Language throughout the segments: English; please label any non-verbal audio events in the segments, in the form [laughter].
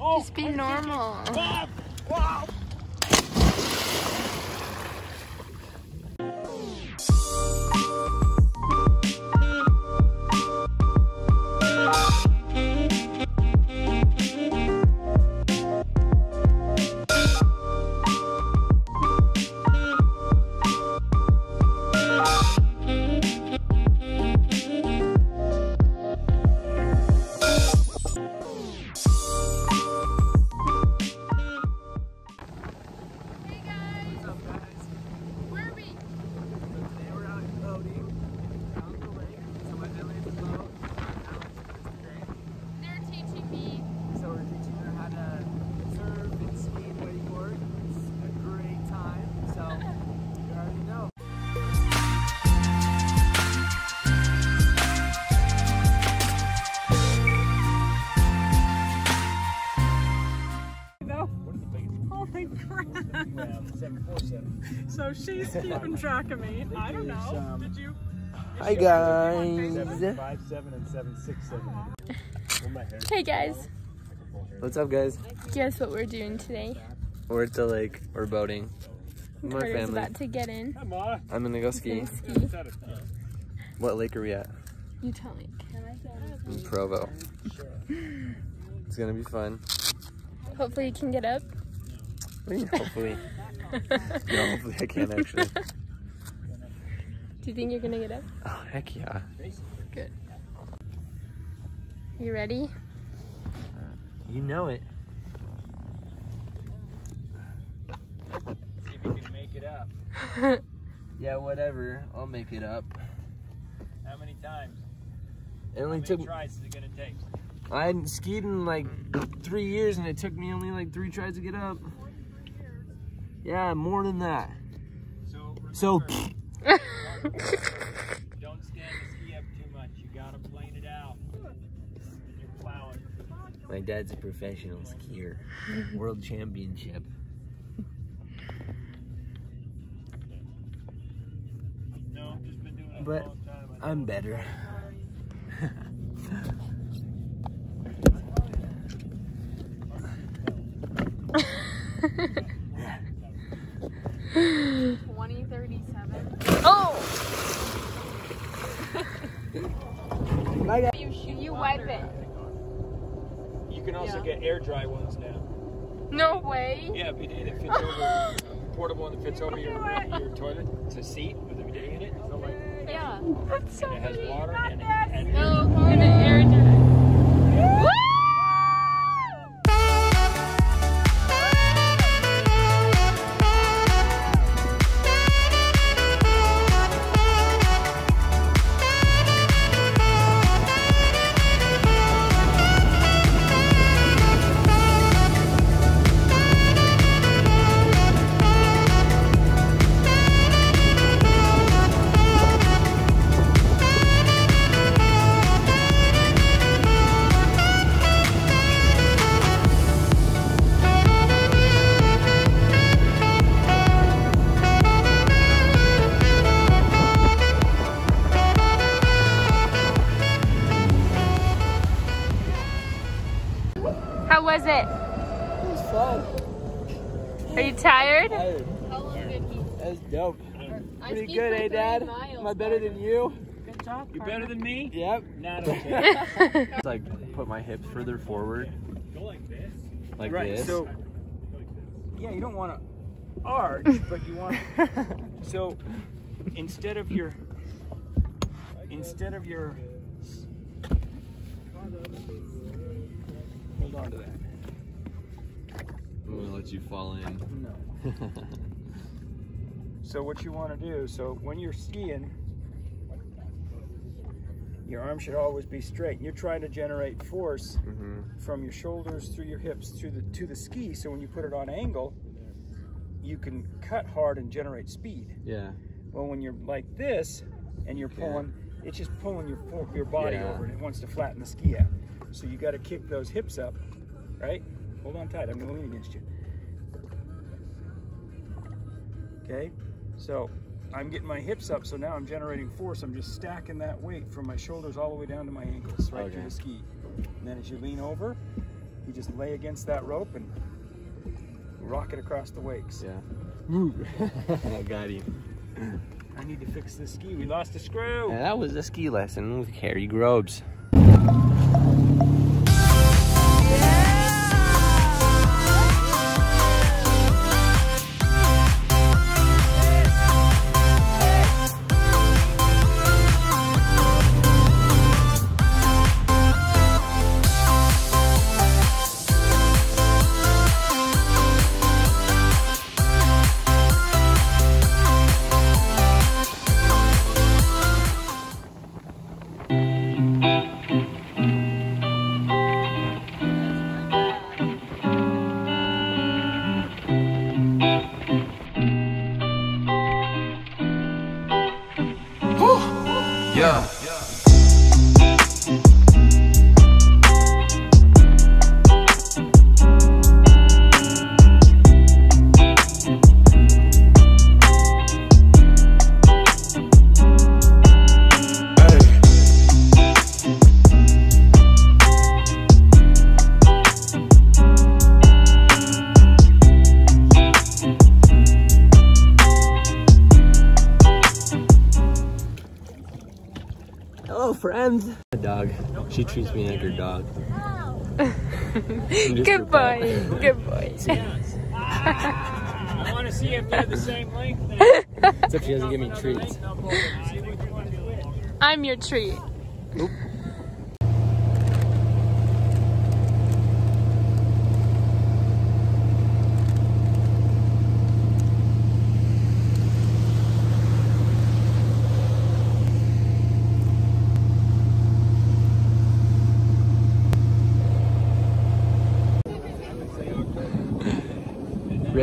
Just be normal. She's keeping track of me. I don't know. Um, Did you? Hi guys. Five seven and seven six seven. Oh, hey guys. What's up guys? Guess what we're doing today? We're at the lake. We're boating. My Carter's family. about to get in. I'm gonna go ski. Gonna ski. What lake are we at? Utah Lake. In Provo. It's gonna be fun. Hopefully you can get up. What do you mean, hopefully. [laughs] no, hopefully I can actually. Do you think you're gonna get up? Oh heck yeah. Good. You ready? You know it. See if you can make it up. [laughs] Yeah, whatever. I'll make it up. How many times? It How only many took. tries is it gonna take? I hadn't skied in like three years, and it took me only like three tries to get up. Yeah, more than that. So So. remember, don't [laughs] stand the ski up too much. You gotta plane it out. My dad's a professional skier. World championship. No, I've just been doing it But a long time. I I'm better. [laughs] [laughs] Twenty thirty-seven. Oh! you, you wipe it. You can also Yeah. get air dry ones now. No way. Yeah, it fits [laughs] over portable one that fits over your your toilet. It's a seat with a bidet in it. So like Yeah. That's so it has water and, and No, was it? It was fun. Are you tired? Tired. How long did he? That's dope. Pretty good, for eh, Dad? miles, Am I better than you? Good job. You better than me? Yep. Not [laughs] okay. [laughs] like put my hips further forward, Go like this. like right. this. So yeah, you don't want to arch, but you want [laughs] so instead of your instead of your hold on to that. I'm gonna let you fall in. No. [laughs] So what you want to do, so when you're skiing, your arm should always be straight. You're trying to generate force hmm from your shoulders through your hips through the to the ski. So when you put it on angle, you can cut hard and generate speed. Yeah. Well, when you're like this and you're Yeah. pulling, it's just pulling your your body Yeah. over and it wants to flatten the ski out. So you got to kick those hips up, right? Hold on tight. I'm going to lean against you. Okay. So I'm getting my hips up, so now I'm generating force. I'm just stacking that weight from my shoulders all the way down to my ankles, right through Okay. the ski. And then as you lean over, you just lay against that rope and rock it across the wakes. Yeah. [laughs] I got you. I need to fix this ski. We lost a screw. Yeah, that was a ski lesson with Harry Groebs. Yeah. Hello, friends. A dog. She treats me like her dog. Good boy. Good boy. [laughs] I want to see if they're the same length. Except she doesn't give me treats. I'm your treat.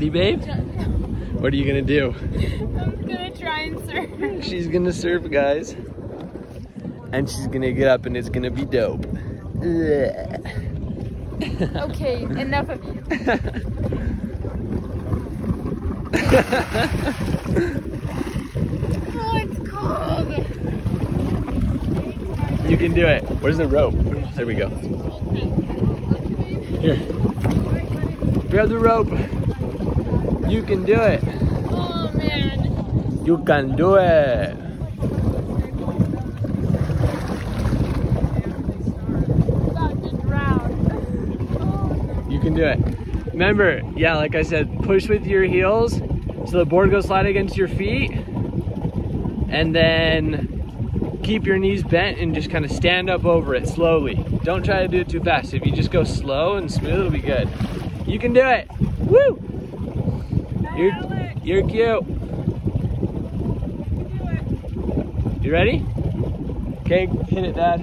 Ready, babe? What are you gonna do? I'm gonna try and surf. She's gonna surf, guys. And she's gonna get up and it's gonna be dope. Okay, enough of you. [laughs] Oh, it's cold. You can do it. Where's the rope? There we go. Here. Grab the rope. You can do it. Oh man. You can do it. You can do it. Remember, yeah, like I said, push with your heels so the board goes flat against your feet. And then keep your knees bent and just kind of stand up over it slowly. Don't try to do it too fast. If you just go slow and smooth, it'll be good. You can do it. Woo! You're, you're cute. You ready? Okay, hit it, Dad.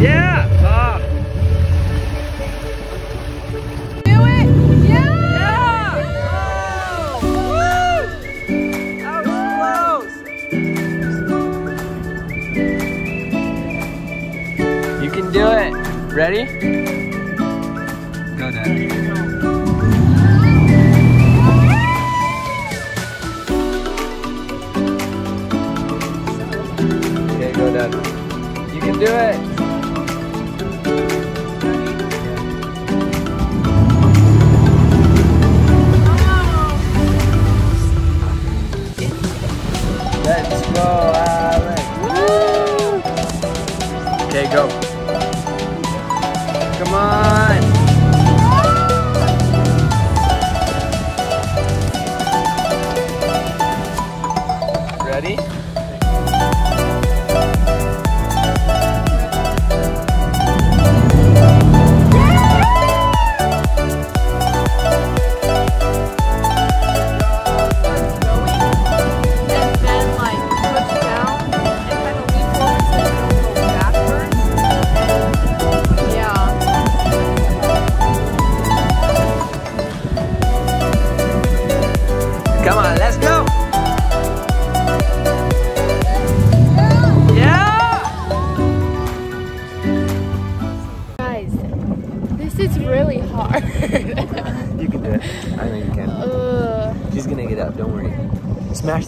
Yeah! Ah. Do it! Yeah! That was close. You can do it. Ready? Go, Dad. You can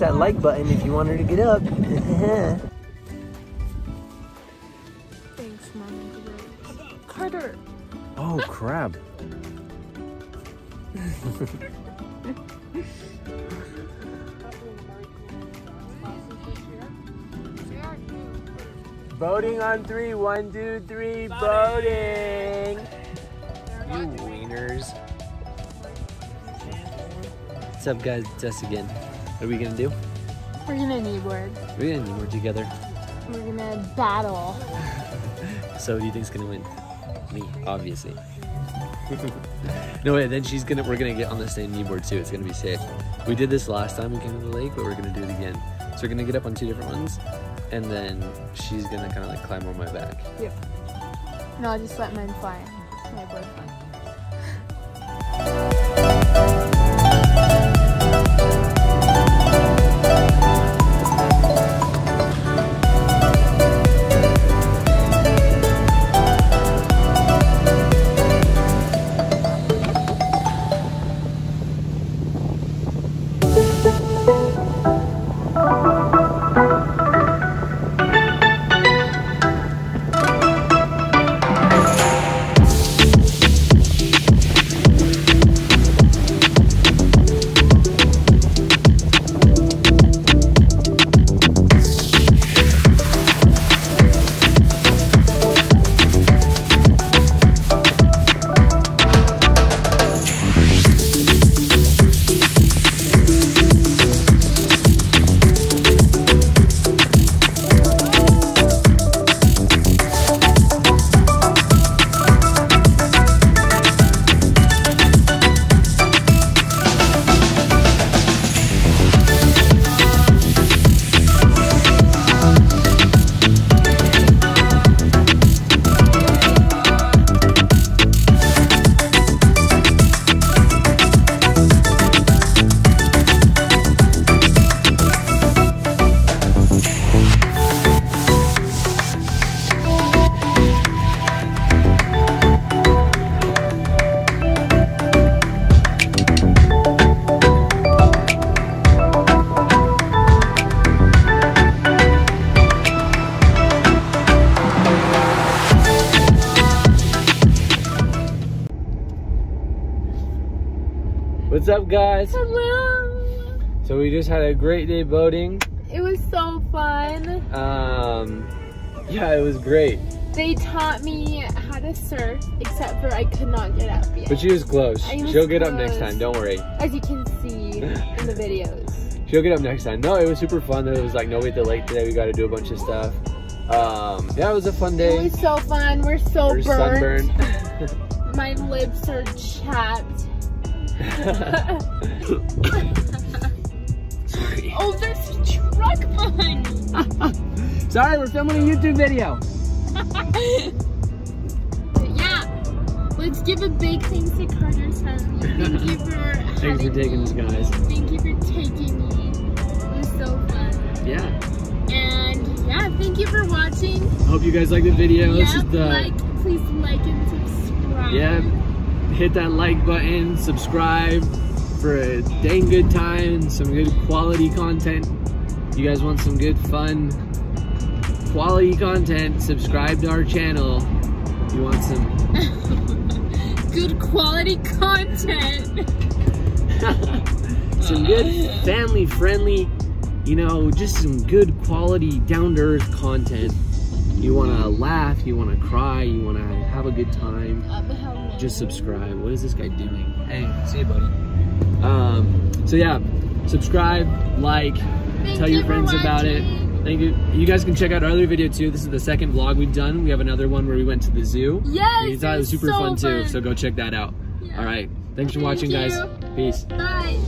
that like button if you want her to get up. [laughs] Thanks, Mom. Carter. Oh crap. Voting on three. One, two, three. Voting. You wieners. What's up, guys? It's us again. What are we gonna do? We're gonna kneeboard. We're gonna work together. We're gonna battle. [laughs] So, who do you think's gonna win? Me, obviously. [laughs] no wait, then she's gonna. We're gonna get on the same kneeboard too. It's gonna be sick. We did this last time we came to the lake, but we're gonna do it again. So we're gonna get up on two different ones, and then she's gonna kind of like climb on my back. Yep. No, I'll just let mine fly. My board fly. Up, guys? Hello. So we just had a great day boating. It was so fun. Um, yeah, it was great. They taught me how to surf, except for I could not get up yet. But she was close. I was She'll get up next time. Don't worry. As you can see in the videos. She'll get up next time. No, it was super fun. There it was like nobody at the lake today. We got to do a bunch of stuff. Um, yeah, it was a fun day. It was so fun. We're so We're burnt. sunburned. [laughs] My lips are chapped. Sorry. [laughs] oh, there's a truck behind me. [laughs] Sorry, we're filming a YouTube video. [laughs] yeah. Let's give a big thanks to Carter's family. Thank you for Thanks for taking us, me. guys. Thank you for taking me. It was so fun. Yeah. And yeah, thank you for watching. I hope you guys like the video. This yeah, is the like, please like and subscribe. yeah. Hit that like button, subscribe for a dang good time, some good quality content. You guys want some good fun quality content? Subscribe to our channel. You want some [laughs] Good quality content. [laughs] some good family friendly, you know, just some good quality down to earth content. You want to laugh, you want to cry, you want to have a good time. Just subscribe. What is this guy doing? Hey, see you, buddy. Um, so yeah, subscribe, like, Thank tell you your friends about it. Thank you. You guys can check out our other video too. This is the second vlog we've done. We have another one where we went to the zoo. Yes, We thought it was super so fun, too, so go check that out. Yeah. All right. Thanks for Thank watching, guys. Peace. Bye.